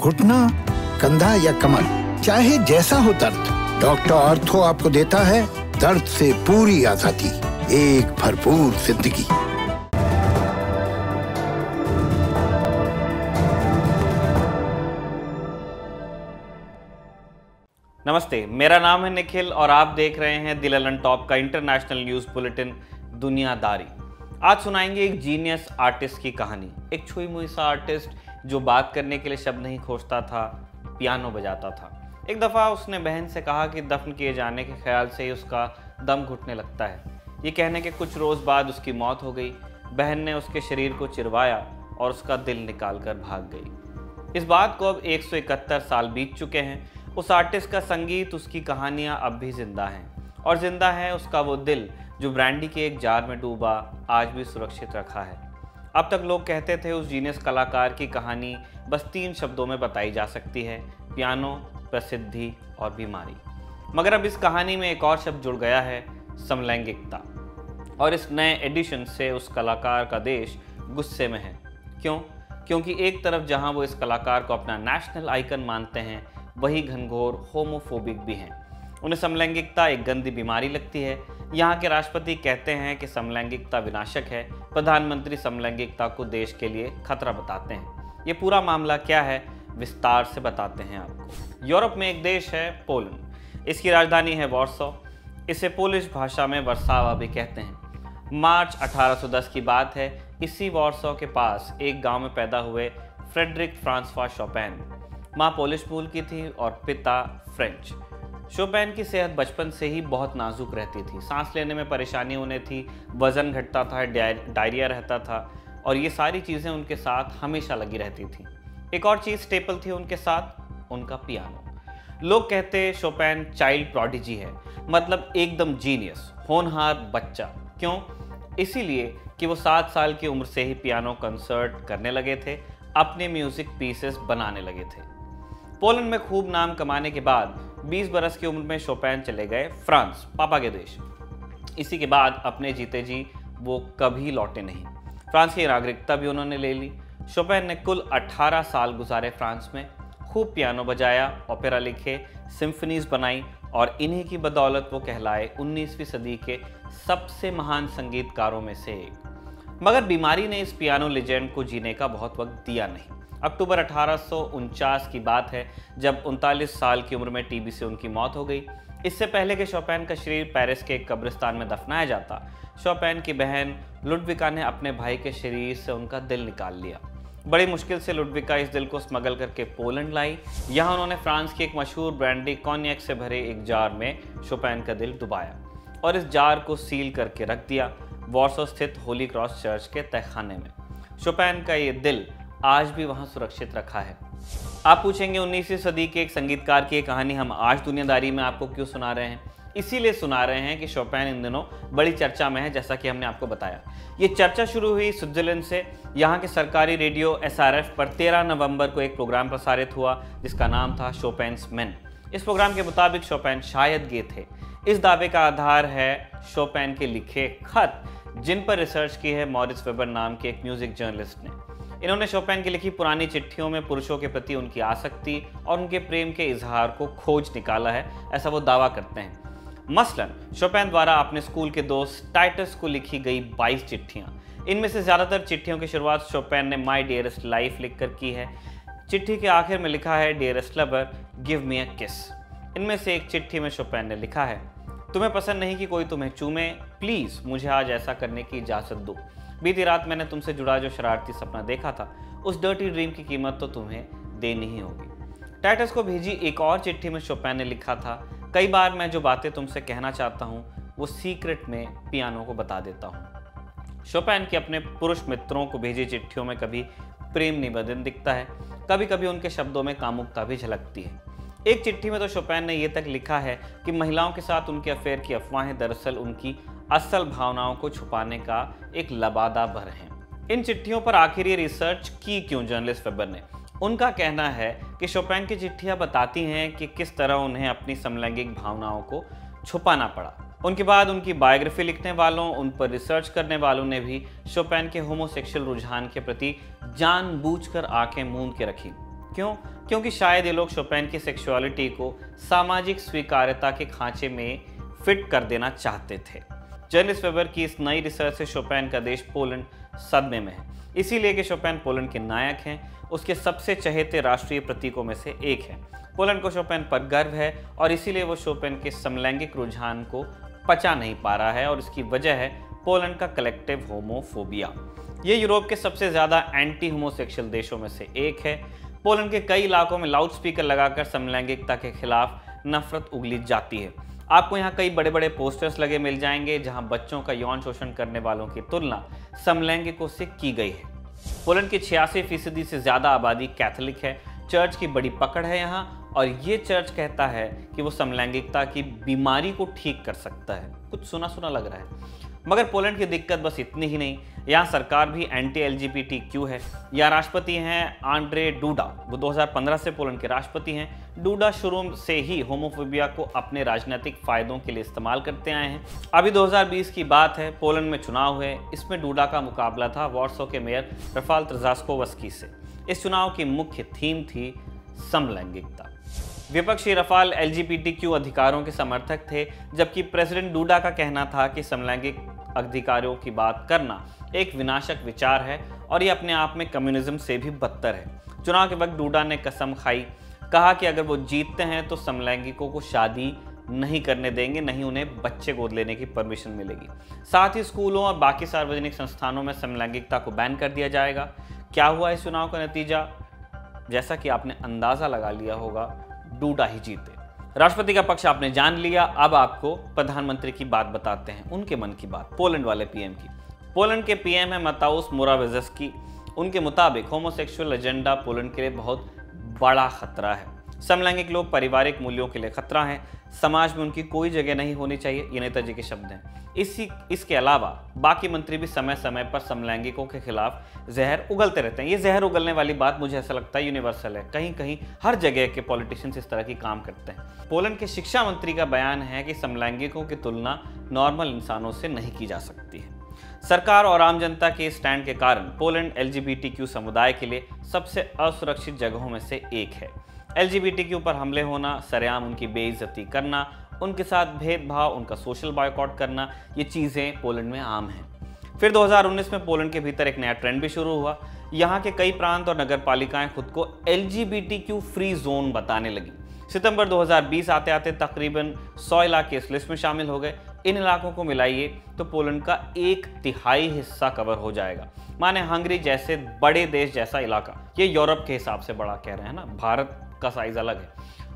घुटना, कंधा या कमर, चाहे जैसा हो दर्द, डॉक्टर ऑर्थो आपको देता है, दर्द से पूरी आज़ादी, एक भरपूर ज़िंदगी। नमस्ते, मेरा नाम है निखिल और आप देख रहे हैं दिललन टॉप का इंटरनेशनल न्यूज़ बुलेटिन, दुनियादारी। आज सुनाएँगे एक जीनियस आर्टिस्ट की कहानी, एक छुई मुई सा आर्टिस्ट जो बात करने के लिए शब्द नहीं खोजता था, पियानो बजाता था। एक दफ़ा उसने बहन से कहा कि दफन किए जाने के ख्याल से ही उसका दम घुटने लगता है। ये कहने के कुछ रोज़ बाद उसकी मौत हो गई। बहन ने उसके शरीर को चिरवाया और उसका दिल निकाल कर भाग गई। इस बात को अब 171 साल बीत चुके हैं। उस आर्टिस्ट का संगीत, उसकी कहानियाँ अब भी ज़िंदा हैं। और ज़िंदा है उसका वो दिल, जो ब्रांडी के एक जार में डूबा, आज भी सुरक्षित रखा है। अब तक लोग कहते थे उस जीनियस कलाकार की कहानी बस तीन शब्दों में बताई जा सकती है पियानो प्रसिद्धि और बीमारी। मगर अब इस कहानी में एक और शब्द जुड़ गया है, समलैंगिकता। और इस नए एडिशन से उस कलाकार का देश गुस्से में है। क्यों? क्योंकि एक तरफ़ जहाँ वो इस कलाकार को अपना नेशनल आइकन मानते हैं, वही घनघोर होमोफोबिक भी हैं। उन्हें समलैंगिकता एक गंदी बीमारी लगती है। यहाँ के राष्ट्रपति कहते हैं कि समलैंगिकता विनाशक है प्रधानमंत्री समलैंगिकता को देश के लिए खतरा बताते हैं। ये पूरा मामला क्या है, विस्तार से बताते हैं आपको। यूरोप में एक देश है पोलैंड। इसकी राजधानी है वॉर्सो। इसे पोलिश भाषा में वर्सावा भी कहते हैं। मार्च 1810 की बात है, इसी वॉर्सो के पास एक गाँव में पैदा हुए फ्रेडरिक फ्रांसवा शोपैन। माँ पोलिश मूल की थी और पिता फ्रेंच। शोपैन की सेहत बचपन से ही बहुत नाजुक रहती थी। सांस लेने में परेशानी होने थी, वज़न घटता था डायरिया रहता था, और ये सारी चीज़ें उनके साथ हमेशा लगी रहती थी। एक और चीज़ स्टेपल थी उनके साथ, उनका पियानो। लोग कहते शोपैन चाइल्ड प्रोडिजी है। मतलब एकदम जीनियस, होनहार बच्चा। क्यों? इसीलिए कि वो सात साल की उम्र से ही पियानो कंसर्ट करने लगे थे, अपने म्यूज़िक पीसेस बनाने लगे थे। पोलैंड में खूब नाम कमाने के बाद 20 बरस की उम्र में शोपैन चले गए फ्रांस, पापा के देश। इसी के बाद अपने जीते जी वो कभी लौटे नहीं। फ्रांस की नागरिकता भी उन्होंने ले ली। शोपैन ने कुल 18 साल गुजारे फ्रांस में, खूब पियानो बजाया, ओपेरा लिखे, सिम्फनीज बनाई और इन्हीं की बदौलत वो कहलाए 19वीं सदी के सबसे महान संगीतकारों में से एक। मगर बीमारी ने इस पियानो लेजेंड को जीने का बहुत वक्त दिया नहीं। अक्टूबर अठारह सौ उनचास की बात है, जब उनतालीस साल की उम्र में टीबी से उनकी मौत हो गई। इससे पहले कि शोपैन का शरीर पेरिस के एक कब्रिस्तान में दफनाया जाता। शोपैन की बहन लुडविका ने अपने भाई के शरीर से उनका दिल निकाल लिया। बड़ी मुश्किल से लुडविका इस दिल को स्मगल करके पोलैंड लाई। यहाँ उन्होंने फ्रांस की एक मशहूर ब्रांडी कॉन्यक से भरे एक जार में शोपैन का दिल डुबाया और इस जार को सील करके रख दिया। वॉर्सो स्थित होली क्रॉस चर्च के तहखाने में। शोपैन का ये दिल आज भी वहाँ सुरक्षित रखा है। आप पूछेंगे उन्नीसवीं सदी के एक संगीतकार की कहानी, हम आज दुनियादारी में आपको क्यों सुना रहे हैं? इसीलिए सुना रहे हैं कि शोपैन इन दिनों बड़ी चर्चा में है, जैसा कि हमने आपको बताया। ये चर्चा शुरू हुई स्विट्जरलैंड से। यहाँ के सरकारी रेडियो एसआरएफ पर 13 नवंबर को एक प्रोग्राम प्रसारित हुआ, जिसका नाम था शोपैन्स मैन इस प्रोग्राम के मुताबिक शोपैन शायद गे थे। इस दावे का आधार है शोपैन के लिखे खत, जिन पर रिसर्च की है मॉरिस वेबर नाम के एक म्यूज़िक जर्नलिस्ट ने। इन्होंने शोपैन की लिखी पुरानी चिट्ठियों में पुरुषों के प्रति उनकी आसक्ति और उनके प्रेम के इजहार को खोज निकाला है, ऐसा वो दावा करते हैं। मसलन शोपैन द्वारा अपने स्कूल के दोस्त टाइटस को लिखी गई 22 चिट्ठियाँ। इनमें से ज़्यादातर चिट्ठियों की शुरुआत शोपैन ने माई डियरेस्ट लाइफ लिख कर की है। चिट्ठी के आखिर में लिखा है dearest lover give me a kiss इनमें से एक चिट्ठी में शोपैन ने लिखा है, तुम्हें पसंद नहीं कि कोई तुम्हें चूमे, प्लीज़ मुझे आज ऐसा करने की इजाज़त दो। बीती रात मैंने तुमसे जुड़ा जो शरारती सपना देखा था, उस डर्टी ड्रीम की कीमत तो तुम्हें देनी ही होगी। टाइटस को भेजी एक और चिट्ठी में शोपैन ने लिखा था, कई बार मैं जो बातें तुमसे कहना चाहता हूँ, वो सीक्रेट में पियानो को बता देता हूँ। शोपैन के अपने पुरुष मित्रों को भेजी चिट्ठियों में कभी प्रेम निवेदन दिखता है कभी कभी उनके शब्दों में कामुकता भी झलकती है। एक चिट्ठी में तो शोपैन ने यह तक लिखा है कि महिलाओं के साथ उनके अफेयर की अफवाहें दरअसल उनकी असल भावनाओं को छुपाने का एक लबादा भर है। इन चिट्ठियों पर आखिर ये रिसर्च की क्यों? जर्नलिस्ट फेबर ने। उनका कहना है कि शोपैन की चिट्ठियाँ बताती हैं कि किस तरह उन्हें अपनी समलैंगिक भावनाओं को छुपाना पड़ा। उनके बाद उनकी बायोग्राफी लिखने वालों, उन पर रिसर्च करने वालों ने भी शोपैन के होमोसेक्सुअल रुझान के प्रति जानबूझकर आँखें मूंद के रखी। क्यों? क्योंकि शायद ये लोग शोपैन की सेक्सुअलिटी को सामाजिक स्वीकार्यता के खांचे में फिट कर देना चाहते थे। जर्नलिस्ट वेबर की इस नई रिसर्च से शोपैन का देश पोलैंड सदमे में है। इसीलिए कि शोपैन पोलैंड के नायक हैं, उसके सबसे चहेते राष्ट्रीय प्रतीकों में से एक है। पोलैंड को शोपैन पर गर्व है और इसीलिए वो शोपेन के समलैंगिक रुझान को पचा नहीं पा रहा है और इसकी वजह है पोलैंड का कलेक्टिव होमोफोबिया। ये यूरोप के सबसे ज़्यादा एंटी होमोसेक्सुअल देशों में से एक है। पोलैंड के कई इलाकों में लाउड स्पीकर लगाकर समलैंगिकता के खिलाफ नफरत उगली जाती है। आपको यहाँ कई बड़े बड़े पोस्टर्स लगे मिल जाएँगे, जहाँ बच्चों का यौन शोषण करने वालों की तुलना समलैंगिकों से की गई है। पोलैंड की छियासी फ़ीसदी से ज़्यादा आबादी कैथोलिक है। चर्च की बड़ी पकड़ है यहाँ, और ये चर्च कहता है कि वो समलैंगिकता की बीमारी को ठीक कर सकता है। कुछ सुना सुना लग रहा है। मगर पोलैंड की दिक्कत बस इतनी ही नहीं। यहाँ सरकार भी एंटी एल क्यू है। यहाँ राष्ट्रपति हैं आंड्रे डूडा वो 2015 से पोलैंड के राष्ट्रपति हैं। डूडा शुरू से ही होमोफोबिया को अपने राजनीतिक फायदों के लिए इस्तेमाल करते आए हैं। अभी 2020 की बात है, पोलैंड में चुनाव हुए। इसमें डूडा का मुकाबला था वॉर्सो के मेयर रफाल त्रजास्कोवस्की से। इस चुनाव की मुख्य थीम थी समलैंगिकता। विपक्षी रफाल एल अधिकारों के समर्थक थे, जबकि प्रेसिडेंट डूडा का कहना था कि समलैंगिक अधिकारों की बात करना एक विनाशक विचार है और ये अपने आप में कम्युनिज्म से भी बदतर है। चुनाव के वक्त डूडा ने कसम खाई, कहा कि अगर वो जीतते हैं तो समलैंगिकों को शादी नहीं करने देंगे, नहीं उन्हें बच्चे गोद लेने की परमिशन मिलेगी। साथ ही स्कूलों और बाकी सार्वजनिक संस्थानों में समलैंगिकता को बैन कर दिया जाएगा। क्या हुआ इस चुनाव का नतीजा? जैसा कि आपने अंदाज़ा लगा लिया होगा डूडा ही जीते। राष्ट्रपति का पक्ष आपने जान लिया। अब आपको प्रधानमंत्री की बात बताते हैं, उनके मन की बात, पोलैंड वाले पीएम की। पोलैंड के पीएम है मताउस की उनके मुताबिक होमोसेक्सुअल एजेंडा पोलैंड के लिए बहुत बड़ा खतरा है। समलैंगिक लोग पारिवारिक मूल्यों के लिए खतरा हैं। समाज में उनकी कोई जगह नहीं होनी चाहिए, ये नेताजी के शब्द हैं। इसी, इसके अलावा बाकी मंत्री भी समय समय पर समलैंगिकों के खिलाफ जहर उगलते रहते हैं। ये जहर उगलने वाली बात मुझे ऐसा लगता है यूनिवर्सल है। कहीं कहीं हर जगह के पॉलिटिशियंस इस तरह की काम करते हैं। पोलैंड के शिक्षा मंत्री का बयान है कि समलैंगिकों की तुलना नॉर्मल इंसानों से नहीं की जा सकती है। सरकार और आम जनता के स्टैंड के कारण पोलैंड एलजीबीटीक्यू समुदाय के लिए सबसे असुरक्षित जगहों में से एक है। एल के ऊपर हमले होना, सरेआम उनकी बेइज्जती करना, उनके साथ भेदभाव, उनका सोशल बॉयकॉट करना, ये चीज़ें पोलैंड में आम हैं। फिर 2019 में पोलैंड के भीतर एक नया ट्रेंड भी शुरू हुआ। यहाँ के कई प्रांत और नगर पालिकाएँ खुद को LGBTQ फ्री जोन बताने लगी। सितंबर 2020 आते आते तकरीबन 100 इलाके इस लिस्ट में शामिल हो गए। इन इलाकों को मिलाइए तो पोलैंड का एक तिहाई हिस्सा कवर हो जाएगा। माने हंगरी जैसे बड़े देश जैसा इलाका। ये यूरोप के हिसाब से बड़ा कह रहे हैं ना, भारत का साइज़ अलग है।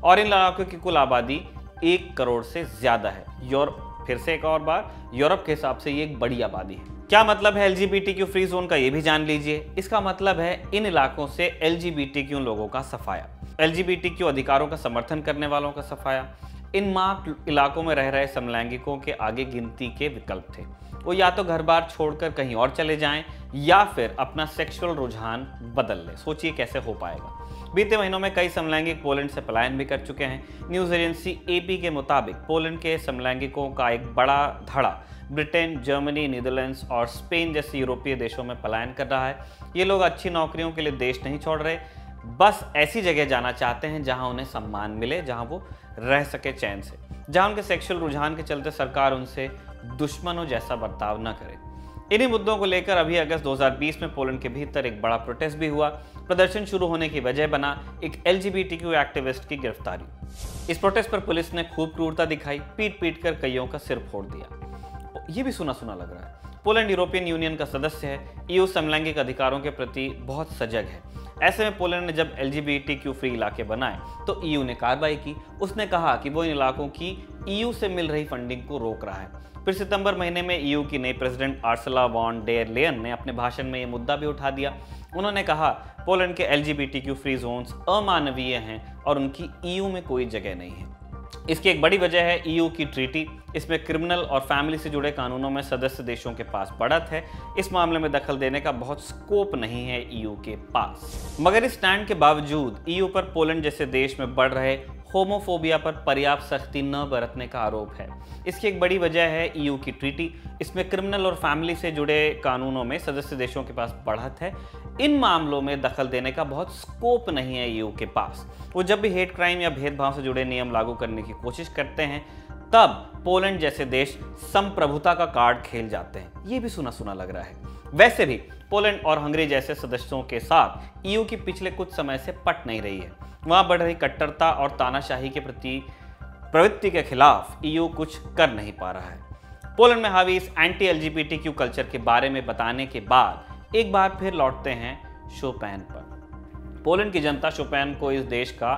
और इन इलाकों की कुल आबादी एक करोड़ से ज़्यादा है। यूरोप फिर से एक और बार यूरोप के हिसाब से ये एक बड़ी आबादी है। क्या मतलब है एल फ्री जोन का, ये भी जान लीजिए। इसका मतलब है इन इलाकों से एल लोगों का सफाया। एल अधिकारों का समर्थन करने वालों का सफाया। इन मार्क इलाकों में रह रहे समलैंगिकों के आगे गिनती के विकल्प थे। वो या तो घर बार छोड़कर कहीं और चले जाएँ, या फिर अपना सेक्सुअल रुझान बदल लें। सोचिए कैसे हो पाएगा। बीते महीनों में कई समलैंगिक पोलैंड से पलायन भी कर चुके हैं। न्यूज़ एजेंसी एपी के मुताबिक पोलैंड के समलैंगिकों का एक बड़ा धड़ा ब्रिटेन, जर्मनी, नीदरलैंड्स और स्पेन जैसे यूरोपीय देशों में पलायन कर रहा है। ये लोग अच्छी नौकरियों के लिए देश नहीं छोड़ रहे, बस ऐसी जगह जाना चाहते हैं जहाँ उन्हें सम्मान मिले, जहाँ वो रह सके चैन से। जहाँ उनके सेक्सुअल रुझान के चलते सरकार उनसे दुश्मनों जैसा बर्ताव न करे। इन्हीं मुद्दों को लेकर अभी अगस्त 2020 में पोलैंड के भीतर एक बड़ा प्रोटेस्ट भी हुआ। प्रदर्शन शुरू होने की वजह बना एक एलजीबीटीक्यू एक्टिविस्ट की गिरफ्तारी। इस प्रोटेस्ट पर पुलिस ने खूब क्रूरता दिखाई पीट पीट कर कईयों का सिर फोड़ दिया। ये भी सुना सुना लग रहा है। पोलैंड यूरोपियन यूनियन का सदस्य है ईयू समलैंगिक अधिकारों के प्रति बहुत सजग है। ऐसे में पोलैंड ने जब एल फ्री इलाके बनाए तो ईयू ने कार्रवाई की। उसने कहा कि वो इन इलाकों की ईयू से मिल रही फंडिंग को रोक रहा है। फिर सितंबर महीने में ईयू की नई president Ursula von der Leyen ने अपने भाषण में ये मुद्दा भी उठा दिया। उन्होंने कहा, पोलैंड के एल फ्री जोन्स अमानवीय हैं और उनकी ईयू में कोई जगह नहीं है। इसकी एक बड़ी वजह है ईयू की ट्रीटी इसमें क्रिमिनल और फैमिली से जुड़े कानूनों में सदस्य देशों के पास बढ़त है। इस मामले में दखल देने का बहुत स्कोप नहीं है ईयू के पास। मगर इस स्टैंड के बावजूद ईयू पर पोलैंड जैसे देश में बढ़ रहे होमोफोबिया पर पर्याप्त सख्ती न बरतने का आरोप है। इसकी एक बड़ी वजह है ईयू की ट्रीटी इसमें क्रिमिनल और फैमिली से जुड़े कानूनों में सदस्य देशों के पास बढ़त है। इन मामलों में दखल देने का बहुत स्कोप नहीं है ईयू के पास। वो जब भी हेट क्राइम या भेदभाव से जुड़े नियम लागू करने की कोशिश करते हैं, तब पोलैंड जैसे देश संप्रभुता का कार्ड खेल जाते हैं। ये भी सुना सुना लग रहा है। वैसे भी पोलैंड और हंगरी जैसे सदस्यों के साथ ईयू की पिछले कुछ समय से पट नहीं रही है। वहाँ बढ़ रही कट्टरता और तानाशाही के प्रति प्रवृत्ति के खिलाफ ईयू कुछ कर नहीं पा रहा है। पोलैंड में हावी इस एंटी एल कल्चर के बारे में बताने के बाद एक बार फिर लौटते हैं शोपैन पर। पोलैंड की जनता शोपैन को इस देश का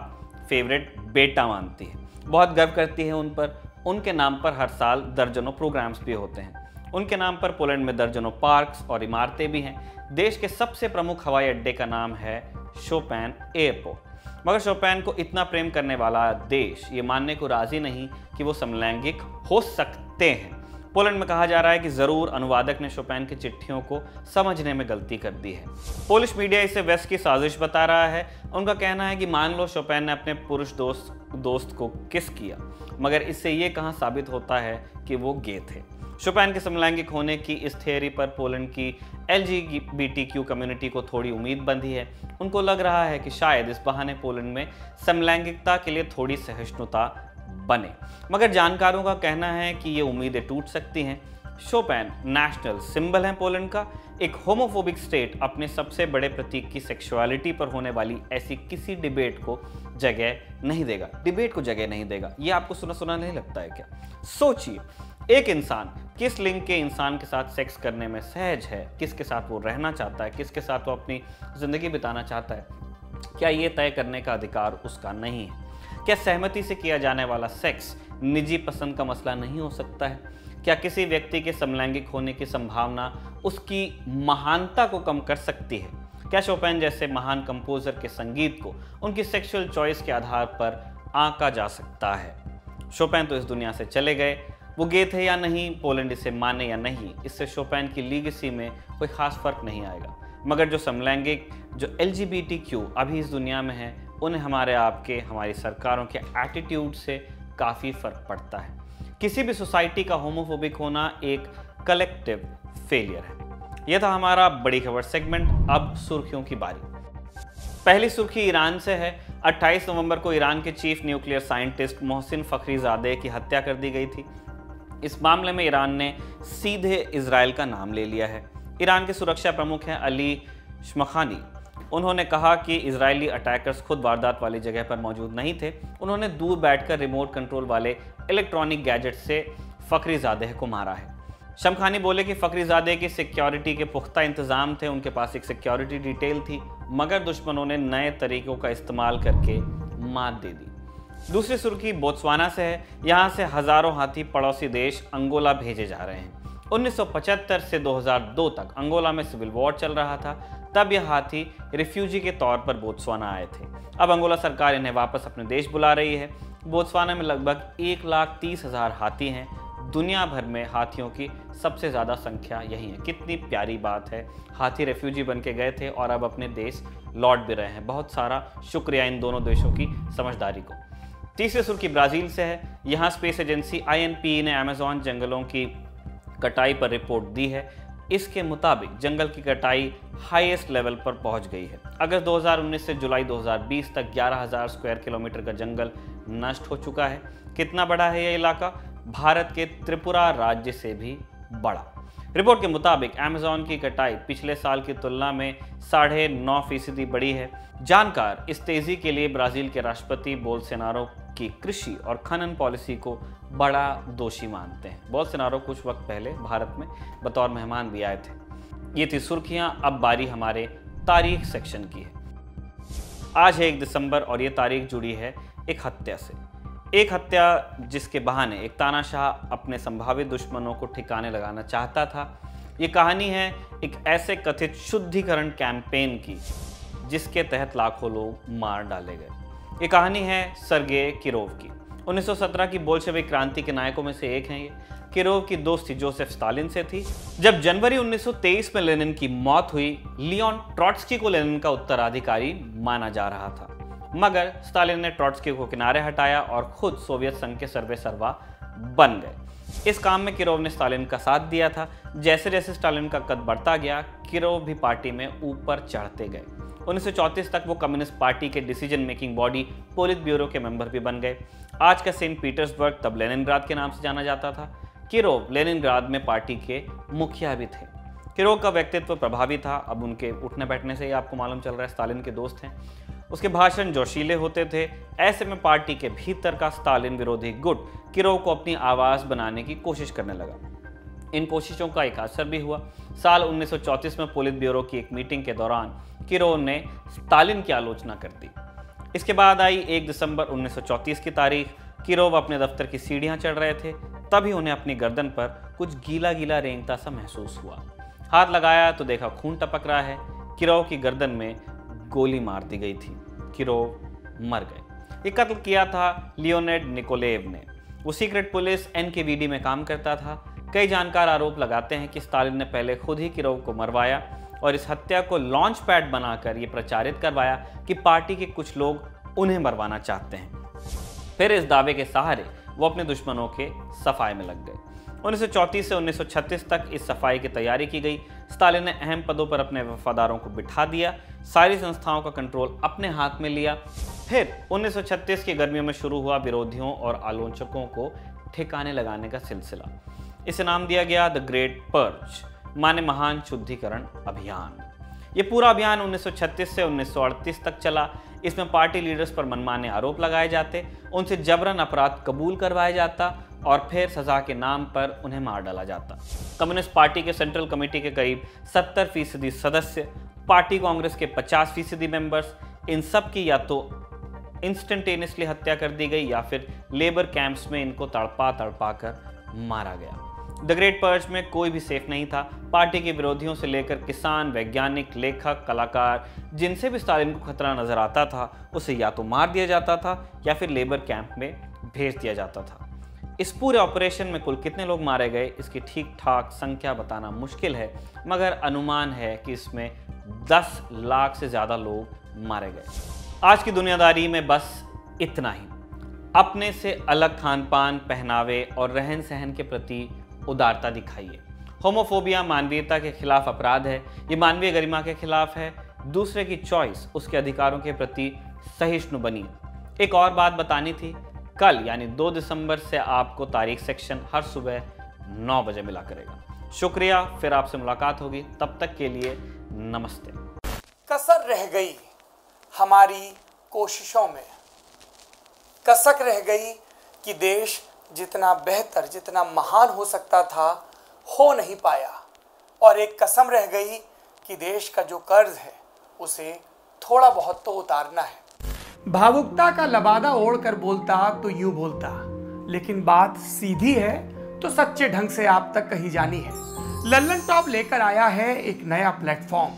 फेवरेट बेटा मानती है। बहुत गर्व करती है उन पर। उनके नाम पर हर साल दर्जनों प्रोग्राम्स भी होते हैं। उनके नाम पर पोलैंड में दर्जनों पार्क्स और इमारतें भी हैं। देश के सबसे प्रमुख हवाई अड्डे का नाम है शोपैन एयरपोर्ट मगर शोपैन को इतना प्रेम करने वाला देश ये मानने को राज़ी नहीं कि वो समलैंगिक हो सकते हैं। पोलैंड में कहा जा रहा है कि ज़रूर अनुवादक ने शोपैन की चिट्ठियों को समझने में गलती कर दी है। पोलिश मीडिया इसे वेस्ट की साजिश बता रहा है। उनका कहना है कि मान लो शोपैन ने अपने पुरुष दोस्त दोस्त को किस किया, मगर इससे ये कहाँ साबित होता है कि वो गे थे। शोपैन के समलैंगिक होने की इस थियोरी पर पोलैंड की एल कम्युनिटी को थोड़ी उम्मीद बंधी है। उनको लग रहा है कि शायद इस बहाने पोलैंड में समलैंगिकता के लिए थोड़ी सहिष्णुता बने। मगर जानकारों का कहना है कि ये उम्मीदें टूट सकती हैं। शोपैन नेशनल सिंबल है पोलैंड का। एक होमोफोबिक स्टेट अपने सबसे बड़े प्रतीक की सेक्सुअलिटी पर होने वाली ऐसी किसी डिबेट को जगह नहीं देगा। डिबेट को जगह नहीं देगा। ये आपको सुना सुना नहीं लगता है क्या? सोचिए एक इंसान किस लिंग के इंसान के साथ सेक्स करने में सहज है? किसके साथ वो रहना चाहता है? किसके साथ वो अपनी ज़िंदगी बिताना चाहता है? क्या ये तय करने का अधिकार उसका नहीं है? क्या सहमति से किया जाने वाला सेक्स निजी पसंद का मसला नहीं हो सकता है? क्या किसी व्यक्ति के समलैंगिक होने की संभावना उसकी महानता को कम कर सकती है? क्या शोपैन जैसे महान कंपोजर के संगीत को उनकी सेक्सुअल चॉइस के आधार पर आंका जा सकता है? शोपैन तो इस दुनिया से चले गए। वो गे थे या नहीं, पोलैंड इसे माने या नहीं, इससे शोपैन की लीगेसी में कोई खास फ़र्क नहीं आएगा। मगर जो समलैंगिक, जो एल क्यू अभी इस दुनिया में है, उन्हें हमारे आपके, हमारी सरकारों के एटीट्यूड से काफ़ी फ़र्क पड़ता है। किसी भी सोसाइटी का होमोफोबिक होना एक कलेक्टिव फेलियर है। यह था हमारा बड़ी खबर सेगमेंट अब सुर्खियों की बारी। पहली सुर्खी ईरान से है। 28 नवंबर को ईरान के chief nuclear scientist Mohsen Fakhrizadeh की हत्या कर दी गई थी। इस मामले में ईरान ने सीधे इसराइल का नाम ले लिया है। ईरान के सुरक्षा प्रमुख हैं अली शमखानी। उन्होंने कहा कि इजरायली अटैकर्स खुद वारदात वाली जगह पर मौजूद नहीं थे। उन्होंने दूर बैठकर रिमोट कंट्रोल वाले इलेक्ट्रॉनिक गैजेट से फ़खरीजादेह को मारा है। शमखानी बोले कि फ़खरीजादे की सिक्योरिटी के पुख्ता इंतज़ाम थे। उनके पास एक सिक्योरिटी डिटेल थी, मगर दुश्मनों ने नए तरीक़ों का इस्तेमाल करके मात दे दी। दूसरी सुर्खी बोत्सवाना से है। यहाँ से हज़ारों हाथी पड़ोसी देश अंगोला भेजे जा रहे हैं। 1975 से 2002 तक अंगोला में सिविल वॉर चल रहा था। तब यह हाथी रिफ्यूजी के तौर पर बोत्सवाना आए थे। अब अंगोला सरकार इन्हें वापस अपने देश बुला रही है। बोत्सवाना में लगभग एक लाख तीस हज़ार हाथी हैं। दुनिया भर में हाथियों की सबसे ज़्यादा संख्या यही है। कितनी प्यारी बात है। हाथी रेफ्यूजी बन के गए थे और अब अपने देश लौट भी रहे हैं। बहुत सारा शुक्रिया इन दोनों देशों की समझदारी को। तीसरी सुर्खी ब्राज़ील से है। यहाँ स्पेस एजेंसी आई ने अमेजॉन जंगलों की कटाई पर रिपोर्ट दी है। इसके मुताबिक जंगल की कटाई हाईएस्ट लेवल पर पहुँच गई है। अगस्त 2019 से जुलाई 2020 तक 11,000 स्क्वायर किलोमीटर का जंगल नष्ट हो चुका है। कितना बड़ा है यह इलाका? भारत के त्रिपुरा राज्य से भी बड़ा। रिपोर्ट के मुताबिक अमेजोन की कटाई पिछले साल की तुलना में साढ़े नौ फ़ीसदी बढ़ी है। जानकार, इस तेज़ी के लिए ब्राज़ील के राष्ट्रपति बोलसेनारो की कृषि और खनन पॉलिसी को बड़ा दोषी मानते हैं। बोलसेनारो कुछ वक्त पहले भारत में बतौर मेहमान भी आए थे। ये थी सुर्खियाँ, अब बारी हमारे तारीख सेक्शन की है। आज है एक दिसंबर और ये तारीख जुड़ी है एक हत्या से। एक हत्या जिसके बहाने एक तानाशाह अपने संभावित दुश्मनों को ठिकाने लगाना चाहता था। ये कहानी है एक ऐसे कथित शुद्धिकरण कैंपेन की, जिसके तहत लाखों लोग मार डाले गए। ये कहानी है सरगे किरोव की। 1917 की बोल्शेविक क्रांति के नायकों में से एक हैं ये। किरोव की दोस्ती जोसेफ स्टालिन से थी। जब जनवरी 1923 में लेनिन की मौत हुई, लियोन ट्रॉट्सकी को लेनिन का उत्तराधिकारी माना जा रहा था। मगर स्टालिन ने ट्रॉट्सकी को किनारे हटाया और खुद सोवियत संघ के सर्वे सर्वा बन गए। इस काम में किरोव ने स्टालिन का साथ दिया था। जैसे जैसे स्टालिन का कद बढ़ता गया, किरोव भी पार्टी में ऊपर चढ़ते गए। 1934 तक वो कम्युनिस्ट पार्टी के decision making body politburo के मेंबर भी बन गए। आज का सेंट पीटर्सबर्ग तब लेनिनग्राद के नाम से जाना जाता था। किरोव लेनिनग्राद में पार्टी के मुखिया भी थे। किरोव का व्यक्तित्व प्रभावी था। अब उनके उठने बैठने से ही आपको मालूम चल रहा है, स्टालिन के दोस्त हैं। उसके भाषण जोशीले होते थे। ऐसे में पार्टी के भीतर का स्टालिन विरोधी गुट किरोव को अपनी आवाज़ बनाने की कोशिश करने लगा। इन कोशिशों का एक असर भी हुआ। साल 1934 में पोलित ब्यूरो की एक मीटिंग के दौरान किरोव ने स्टालिन की आलोचना कर दी। इसके बाद आई 1 दिसंबर 1934 की तारीख। किरोव अपने दफ्तर की सीढ़ियाँ चढ़ रहे थे। तभी उन्हें अपनी गर्दन पर कुछ गीला गीला रेंगता सा महसूस हुआ। हाथ लगाया तो देखा खून टपक रहा है। किरोव की गर्दन में गोली मार दी गई थी किरोव मर गए। ये कत्ल किया था लियोनेड निकोलेव ने। वो सीक्रेट पुलिस एन में काम करता था। कई जानकार आरोप लगाते हैं कि स्टालिन ने पहले खुद ही किरोव को मरवाया और इस हत्या को लॉन्च पैड बनाकर ये प्रचारित करवाया कि पार्टी के कुछ लोग उन्हें मरवाना चाहते हैं। फिर इस दावे के सहारे वो अपने दुश्मनों के सफ़ाई में लग गए। 1934 से 1936 तक इस सफ़ाई की तैयारी की गई। स्टालिन ने अहम पदों पर अपने वफादारों को बिठा दिया, सारी संस्थाओं का कंट्रोल अपने हाथ में लिया। फिर 1936 की गर्मियों में शुरू हुआ विरोधियों और आलोचकों को ठिकाने लगाने का सिलसिला। इसे नाम दिया गया द ग्रेट पर्च माने महान शुद्धिकरण अभियान। ये पूरा अभियान 1936 से 1938 तक चला। इसमें पार्टी लीडर्स पर मनमाने आरोप लगाए जाते, उनसे जबरन अपराध कबूल करवाया जाता और फिर सजा के नाम पर उन्हें मार डाला जाता। कम्युनिस्ट पार्टी के सेंट्रल कमेटी के करीब 70 फ़ीसदी सदस्य, पार्टी कांग्रेस के 50 फ़ीसदी मेंबर्स, इन सब की या तो इंस्टेंटेनियसली हत्या कर दी गई या फिर लेबर कैंप्स में इनको तड़पा तड़पा कर मारा गया। द ग्रेट पर्च में कोई भी सेफ़ नहीं था। पार्टी के विरोधियों से लेकर किसान, वैज्ञानिक, लेखक, कलाकार, जिनसे भी स्टालिन को खतरा नज़र आता था, उसे या तो मार दिया जाता था या फिर लेबर कैंप में भेज दिया जाता था। इस पूरे ऑपरेशन में कुल कितने लोग मारे गए, इसकी ठीक ठाक संख्या बताना मुश्किल है, मगर अनुमान है कि इसमें 10 लाख से ज़्यादा लोग मारे गए। आज की दुनियादारी में बस इतना ही। अपने से अलग खान पान पहनावे और रहन सहन के प्रति उदारता दिखाइए होमोफोबिया मानवीयता के खिलाफ अपराध है। ये मानवीय गरिमा के खिलाफ है। दूसरे की चॉइस उसके अधिकारों के प्रति सहिष्णु बनिए एक और बात बतानी थी। कल यानी 2 दिसंबर से आपको तारीख सेक्शन हर सुबह 9 बजे मिला करेगा। शुक्रिया, फिर आपसे मुलाकात होगी। तब तक के लिए नमस्ते। कसर रह गई हमारी कोशिशों में। कसक रह गई कि देश जितना बेहतर, जितना महान हो सकता था, हो नहीं पाया। और एक कसम रह गई कि देश का जो कर्ज है, उसे थोड़ा बहुत तो उतारना है। भावुकता का लबादा ओढ़ कर बोलता तो यूँ बोलता, लेकिन बात सीधी है तो सच्चे ढंग से आप तक कही जानी है। लल्लन टॉप लेकर आया है एक नया प्लेटफॉर्म,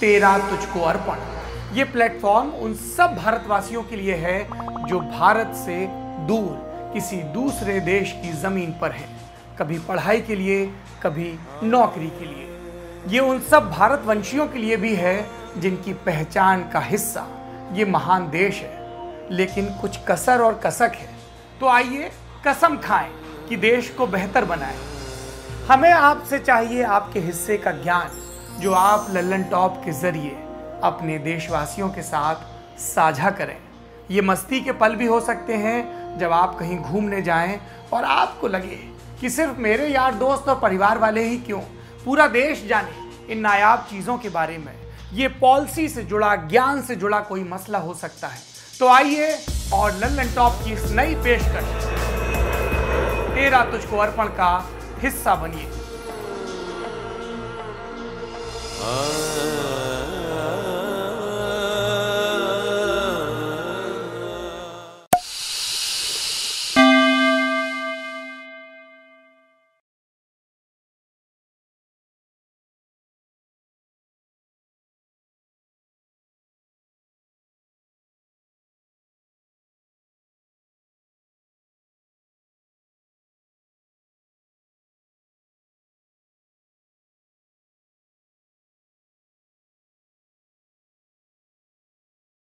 तेरा तुझको अर्पण। ये प्लेटफॉर्म उन सब भारतवासियों के लिए है जो भारत से दूर किसी दूसरे देश की ज़मीन पर है। कभी पढ़ाई के लिए, कभी नौकरी के लिए। ये उन सब भारतवंशियों के लिए भी है, जिनकी पहचान का हिस्सा ये महान देश है। लेकिन कुछ कसर और कसक है। तो आइए कसम खाएँ कि देश को बेहतर बनाएँ। हमें आपसे चाहिए आपके हिस्से का ज्ञान, जो आप लल्लन टॉप के ज़रिए अपने देशवासियों के साथ साझा करें। ये मस्ती के पल भी हो सकते हैं जब आप कहीं घूमने जाएँ और आपको लगे कि सिर्फ़ मेरे यार दोस्त और परिवार वाले ही क्यों? पूरा देश जाने इन नायाब चीज़ों के बारे में। ये पॉलिसी से जुड़ा, ज्ञान से जुड़ा कोई मसला हो सकता है। तो आइए और लंदन टॉप की इस नई पेशकश। तेरा तुझको अर्पण का हिस्सा बनिए। हाँ।